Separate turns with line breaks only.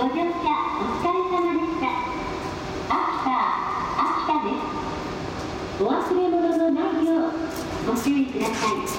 ご乗車お疲れ様でした。秋田、秋田です。お忘れ物のないようご注意ください。